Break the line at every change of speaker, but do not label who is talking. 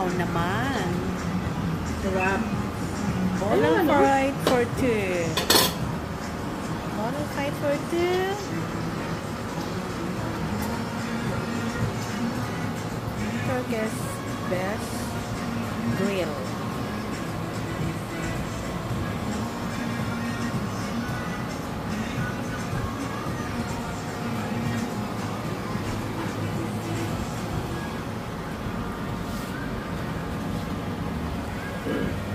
Wow naman.
Sarap. For two. For two. Turkish best. Amen.